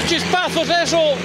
Eccoci Spazos adesso